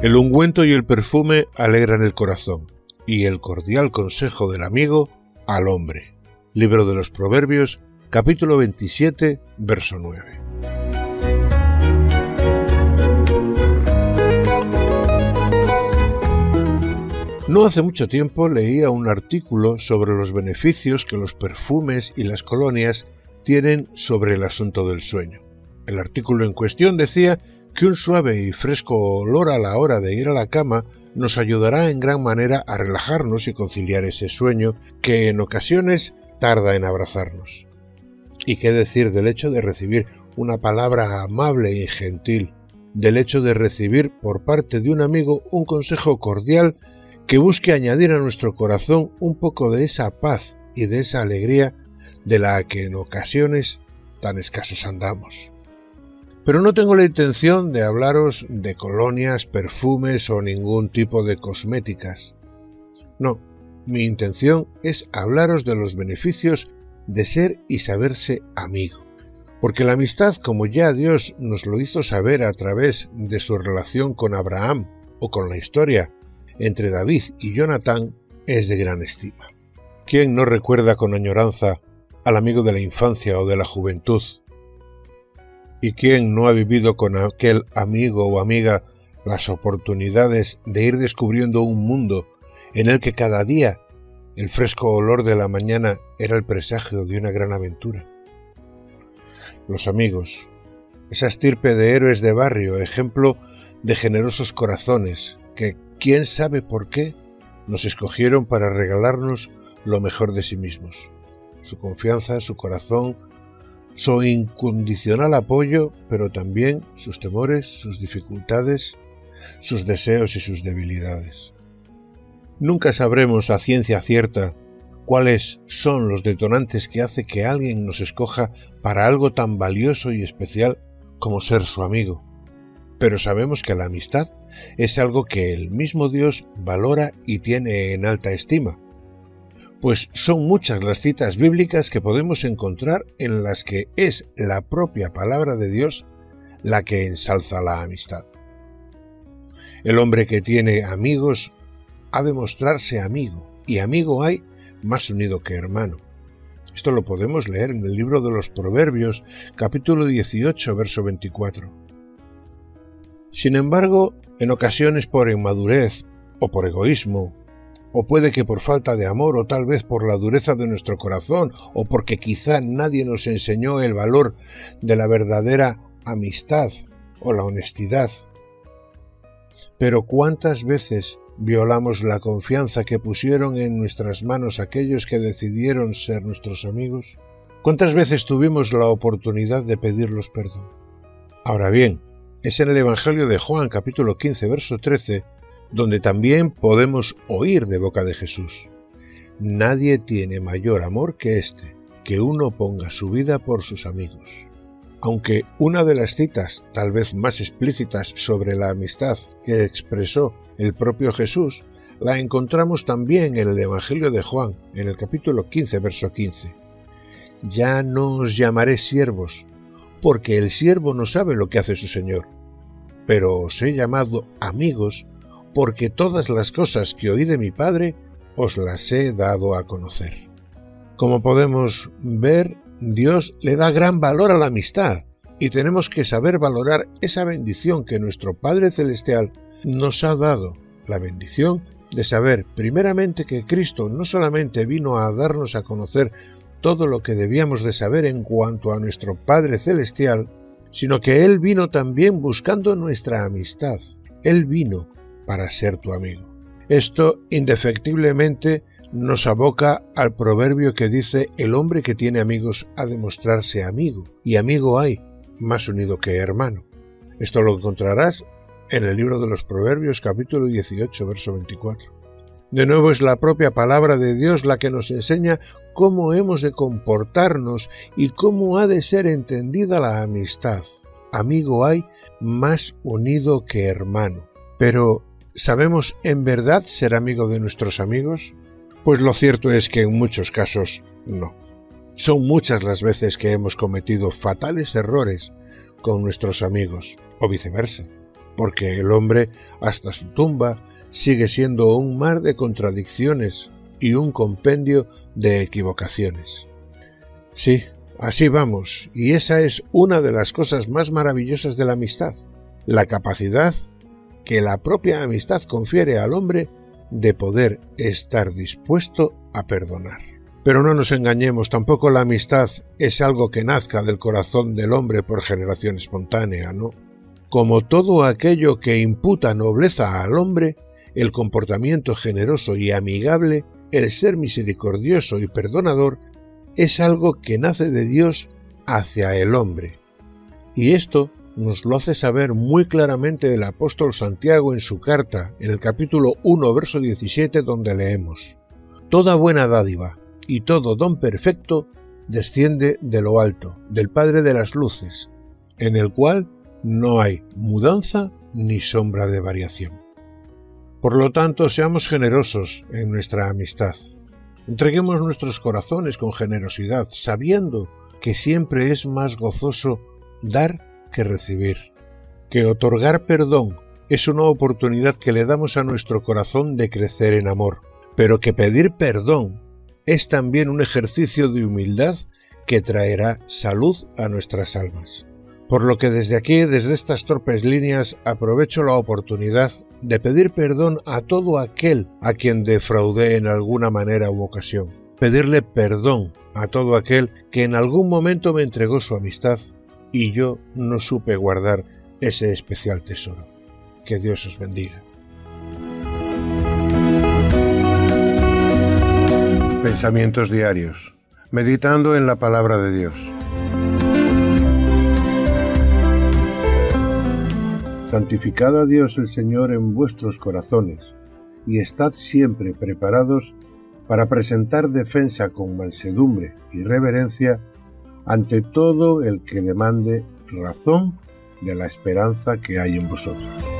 El ungüento y el perfume alegran el corazón, y el cordial consejo del amigo al hombre. Libro de los Proverbios, capítulo 27, verso 9. No hace mucho tiempo leía un artículo sobre los beneficios que los perfumes y las colonias tienen sobre el asunto del sueño. El artículo en cuestión decía que un suave y fresco olor a la hora de ir a la cama nos ayudará en gran manera a relajarnos y conciliar ese sueño que en ocasiones tarda en abrazarnos. ¿Y qué decir del hecho de recibir una palabra amable y gentil, del hecho de recibir por parte de un amigo un consejo cordial que busque añadir a nuestro corazón un poco de esa paz y de esa alegría de la que en ocasiones tan escasos andamos. Pero no tengo la intención de hablaros de colonias, perfumes o ningún tipo de cosméticas. No, mi intención es hablaros de los beneficios de ser y saberse amigo. Porque la amistad, como ya Dios nos lo hizo saber a través de su relación con Abraham o con la historia entre David y Jonatán es de gran estima. ¿Quién no recuerda con añoranza al amigo de la infancia o de la juventud? ¿Y quién no ha vivido con aquel amigo o amiga las oportunidades de ir descubriendo un mundo en el que cada día el fresco olor de la mañana era el presagio de una gran aventura? Los amigos, esa estirpe de héroes de barrio, ejemplo de generosos corazones que quién sabe por qué, nos escogieron para regalarnos lo mejor de sí mismos. Su confianza, su corazón, su incondicional apoyo, pero también sus temores, sus dificultades, sus deseos y sus debilidades. Nunca sabremos a ciencia cierta cuáles son los detonantes que hace que alguien nos escoja para algo tan valioso y especial como ser su amigo pero sabemos que la amistad es algo que el mismo Dios valora y tiene en alta estima, pues son muchas las citas bíblicas que podemos encontrar en las que es la propia palabra de Dios la que ensalza la amistad. El hombre que tiene amigos ha de mostrarse amigo, y amigo hay más unido que hermano. Esto lo podemos leer en el libro de los Proverbios, capítulo 18, verso 24. Sin embargo, en ocasiones por inmadurez o por egoísmo, o puede que por falta de amor o tal vez por la dureza de nuestro corazón o porque quizá nadie nos enseñó el valor de la verdadera amistad o la honestidad. Pero cuántas veces violamos la confianza que pusieron en nuestras manos aquellos que decidieron ser nuestros amigos? ¿Cuántas veces tuvimos la oportunidad de pedirlos perdón? Ahora bien, es en el Evangelio de Juan capítulo 15 verso 13 donde también podemos oír de boca de Jesús. Nadie tiene mayor amor que este, que uno ponga su vida por sus amigos. Aunque una de las citas tal vez más explícitas sobre la amistad que expresó el propio Jesús, la encontramos también en el Evangelio de Juan, en el capítulo 15, verso 15. Ya no os llamaré siervos, porque el siervo no sabe lo que hace su Señor. Pero os he llamado amigos, porque todas las cosas que oí de mi Padre os las he dado a conocer. Como podemos ver, Dios le da gran valor a la amistad, y tenemos que saber valorar esa bendición que nuestro Padre Celestial nos ha dado, la bendición de saber primeramente que Cristo no solamente vino a darnos a conocer todo lo que debíamos de saber en cuanto a nuestro Padre Celestial, sino que Él vino también buscando nuestra amistad. Él vino para ser tu amigo. Esto indefectiblemente nos aboca al proverbio que dice el hombre que tiene amigos ha de mostrarse amigo, y amigo hay, más unido que hermano. Esto lo encontrarás en el libro de los Proverbios capítulo 18, verso 24. De nuevo es la propia palabra de Dios la que nos enseña cómo hemos de comportarnos y cómo ha de ser entendida la amistad. Amigo hay más unido que hermano. Pero, ¿sabemos en verdad ser amigo de nuestros amigos? Pues lo cierto es que en muchos casos no. Son muchas las veces que hemos cometido fatales errores con nuestros amigos, o viceversa, porque el hombre hasta su tumba sigue siendo un mar de contradicciones y un compendio de equivocaciones. Sí, así vamos, y esa es una de las cosas más maravillosas de la amistad, la capacidad que la propia amistad confiere al hombre de poder estar dispuesto a perdonar. Pero no nos engañemos, tampoco la amistad es algo que nazca del corazón del hombre por generación espontánea, ¿no? Como todo aquello que imputa nobleza al hombre, el comportamiento generoso y amigable, el ser misericordioso y perdonador, es algo que nace de Dios hacia el hombre. Y esto nos lo hace saber muy claramente el apóstol Santiago en su carta, en el capítulo 1, verso 17, donde leemos, Toda buena dádiva y todo don perfecto desciende de lo alto, del Padre de las Luces, en el cual no hay mudanza ni sombra de variación. Por lo tanto, seamos generosos en nuestra amistad. Entreguemos nuestros corazones con generosidad, sabiendo que siempre es más gozoso dar que recibir, que otorgar perdón es una oportunidad que le damos a nuestro corazón de crecer en amor, pero que pedir perdón es también un ejercicio de humildad que traerá salud a nuestras almas. Por lo que desde aquí, desde estas torpes líneas, aprovecho la oportunidad de pedir perdón a todo aquel a quien defraudé en alguna manera u ocasión. Pedirle perdón a todo aquel que en algún momento me entregó su amistad y yo no supe guardar ese especial tesoro. Que Dios os bendiga. Pensamientos diarios. Meditando en la palabra de Dios. Santificad a Dios el Señor en vuestros corazones, y estad siempre preparados para presentar defensa con mansedumbre y reverencia ante todo el que demande razón de la esperanza que hay en vosotros.